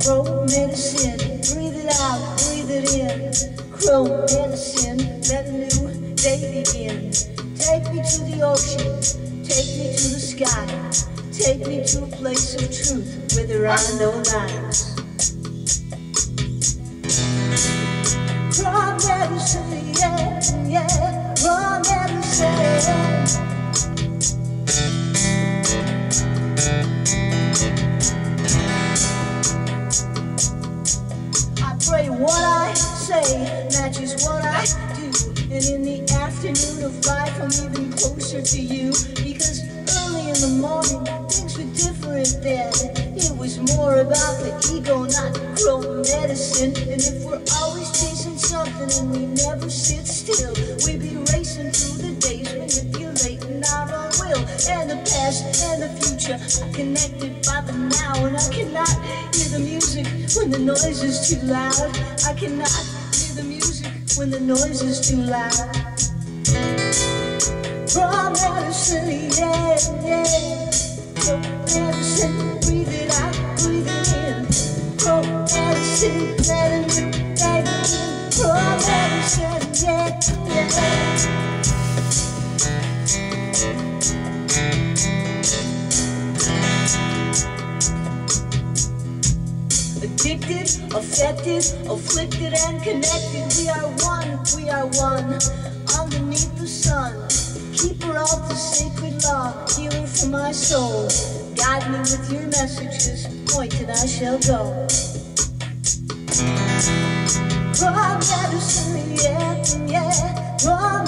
Crow medicine, breathe it out, breathe it in. Crow medicine, let a new day begin. Take me to the ocean, take me to the sky. Take me to a place of truth where there are no lies. I say matches what I do. And in the afternoon of life, I'm even closer to you. Because early in the morning, things were different then. It was more about the ego, not crow medicine. And if we're always chasing something and we never sit still, we be racing through the days, manipulating our own will. And the past and the future are connected by the now. And I cannot hear the music when the noise is too loud. I cannot hear the music when the noise is too loud. Crow medicine, yeah, yeah. Crow medicine, breathe it out, breathe it in. Crow medicine, let it new day begin. Crow medicine, yeah, yeah. Addicted, affected, afflicted, and connected. We are one, we are one. Underneath the sun, keeper of the sacred law, healer for my soul. Guide me with your messages, pointed I shall go. Crow medicine, yeah, yeah, raw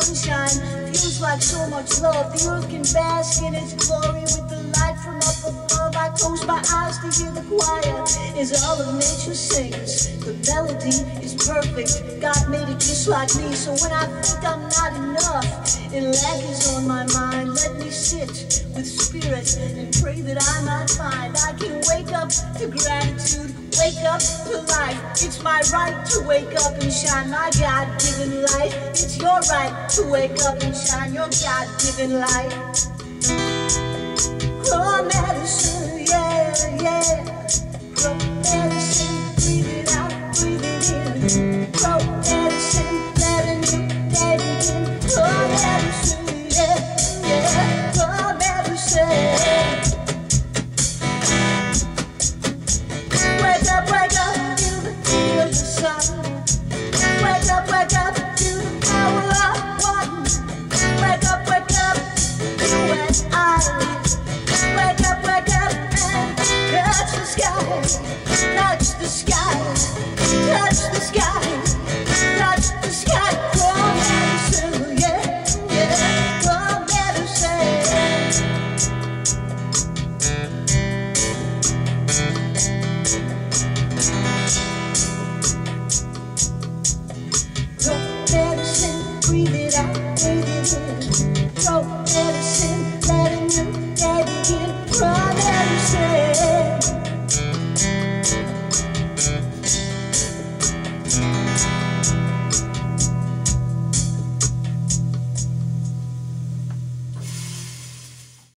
sunshine feels like so much love. The earth can bask in its glory with the light from up above. I close my eyes to hear the choir as all of nature sings. The melody is perfect. God made it just like me. So when I think I'm not enough and lack is on my mind, let me sit with spirit and pray that I might find I can wake up to gratitude. Wake up to life. It's my right to wake up and shine my God given light. It's your right to wake up and shine your God given light. touch the sky, touch the sky, touch the sky, touch the sky. Yeah.